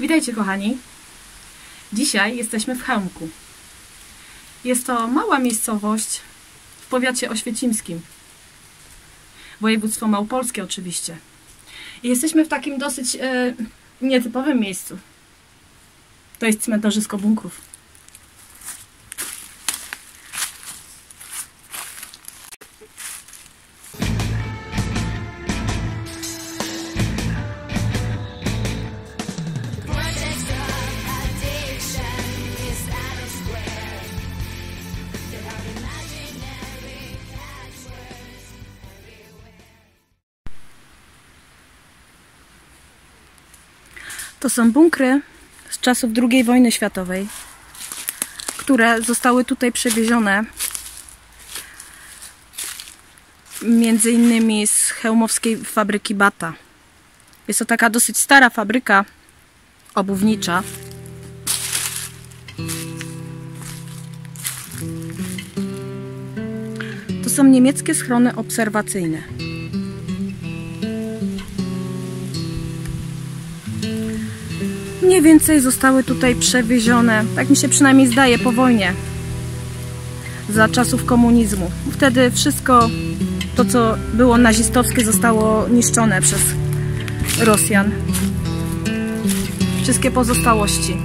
Witajcie kochani. Dzisiaj jesteśmy w Chełmku. Jest to mała miejscowość w powiacie oświecimskim. Województwo małopolskie oczywiście. I jesteśmy w takim dosyć e, nietypowym miejscu. To jest cmentarzysko bunkrów. To są bunkry z czasów II wojny światowej, które zostały tutaj przewiezione między innymi z chełmowskiej fabryki Bata. Jest to taka dosyć stara fabryka obuwnicza. To są niemieckie schrony obserwacyjne. Mniej więcej zostały tutaj przewiezione, tak mi się przynajmniej zdaje, po wojnie. Za czasów komunizmu. Wtedy wszystko to, co było nazistowskie, zostało niszczone przez Rosjan. Wszystkie pozostałości.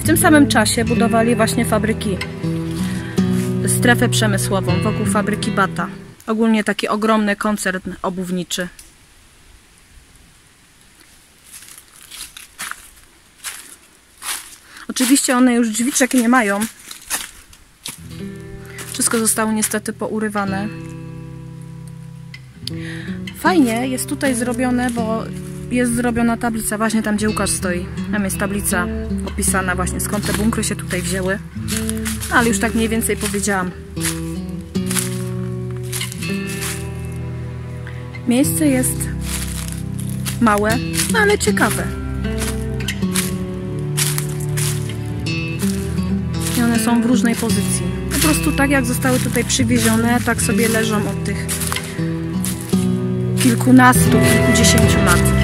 W tym samym czasie budowali właśnie fabryki. Strefę przemysłową wokół fabryki Bata. Ogólnie taki ogromny koncern obuwniczy. Oczywiście one już drzwiczek nie mają. Wszystko zostało niestety pourywane. Fajnie jest tutaj zrobione, bo jest zrobiona tablica właśnie tam, gdzie Łukasz stoi. Tam jest tablica opisana właśnie skąd te bunkry się tutaj wzięły. Ale już tak mniej więcej powiedziałam. Miejsce jest małe, ale ciekawe. I one są w różnej pozycji. Po prostu tak jak zostały tutaj przywiezione, tak sobie leżą od tych kilkunastu, kilkudziesięciu lat.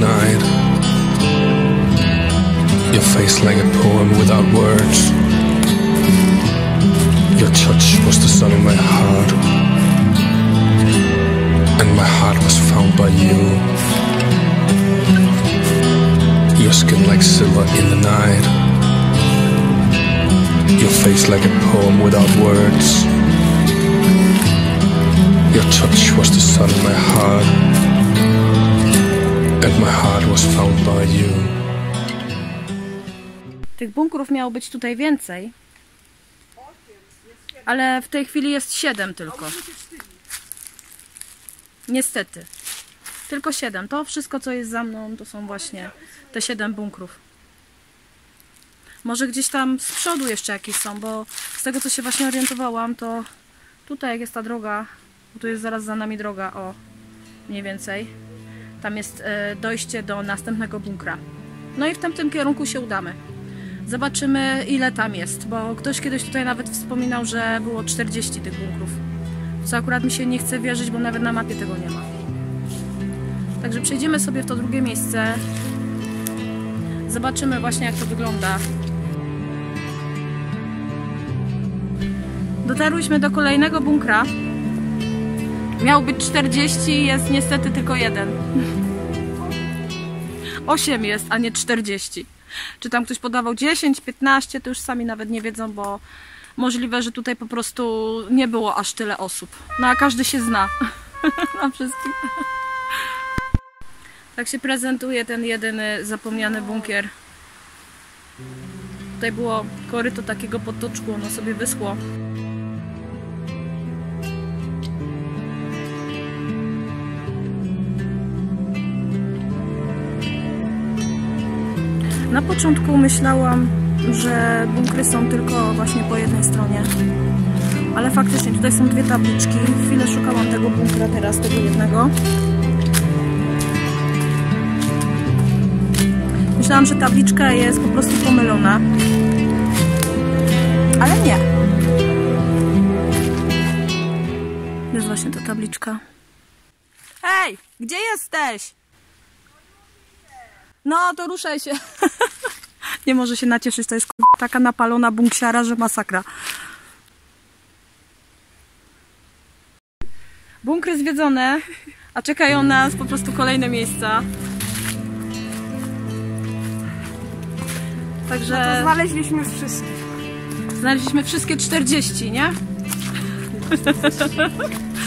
Night. Your face like a poem without words. Your touch was the sun in my heart. And my heart was found by you. Your skin like silver in the night. Your face like a poem without words. Your touch was the sun in my heart. My heart was found by you. Tych bunkrów miało być tutaj więcej. Ale w tej chwili jest 7 tylko. Niestety. Tylko 7. To wszystko, co jest za mną, to są właśnie te 7 bunkrów. Może gdzieś tam z przodu jeszcze jakieś są, bo z tego, co się właśnie orientowałam, to tutaj jak jest ta droga, bo tu jest zaraz za nami droga, o mniej więcej. Tam jest e, dojście do następnego bunkra. No i w tamtym kierunku się udamy. Zobaczymy ile tam jest, bo ktoś kiedyś tutaj nawet wspominał, że było 40 tych bunkrów. Co akurat mi się nie chce wierzyć, bo nawet na mapie tego nie ma. Także przejdziemy sobie w to drugie miejsce. Zobaczymy właśnie jak to wygląda. Dotarłyśmy do kolejnego bunkra. Miał być 40, jest niestety tylko jeden. 8 jest, a nie 40. Czy tam ktoś podawał 10, 15, to już sami nawet nie wiedzą, bo możliwe, że tutaj po prostu nie było aż tyle osób. No a każdy się zna na wszystkim. Tak się prezentuje ten jedyny zapomniany bunkier. Tutaj było koryto takiego potoczku, ono sobie wyschło. Na początku myślałam, że bunkry są tylko właśnie po jednej stronie. Ale faktycznie tutaj są dwie tabliczki. Chwilę szukałam tego bunkra teraz, tego jednego. Myślałam, że tabliczka jest po prostu pomylona. Ale nie. Jest właśnie ta tabliczka. Hej, gdzie jesteś? No, to ruszaj się. nie może się nacieszyć, to jest k***a, taka napalona bunksiara, że masakra. Bunkry zwiedzone, a czekają nas po prostu kolejne miejsca. Także Znaleźliśmy już wszystkie. znaleźliśmy wszystkie 40, nie?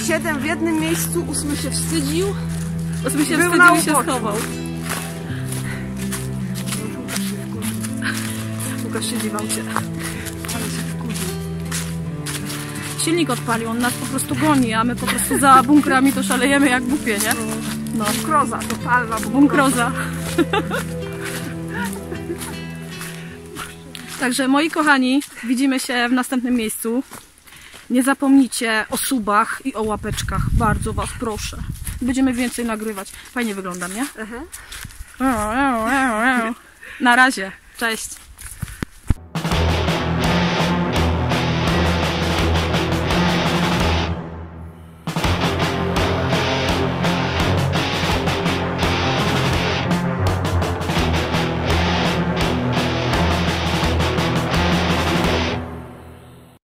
Siedem w jednym miejscu, ósmy się wstydził. Ósmy się Był wstydził i się schował. Łukasz siedzi w aucie. Ale się wkurzył. Silnik odpalił, on nas po prostu goni, a my po prostu za bunkrami to szalejemy jak głupie, nie? No, Kroza, totalna bunkroza. Także moi kochani, widzimy się w następnym miejscu. Nie zapomnijcie o subach i o łapeczkach. Bardzo was proszę. Będziemy więcej nagrywać. Fajnie wyglądam, nie? Aha. Na razie. Cześć.